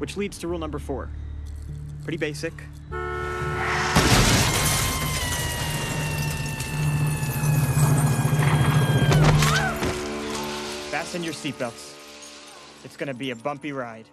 which leads to rule number four. Pretty basic. Fasten your seatbelts. It's gonna be a bumpy ride.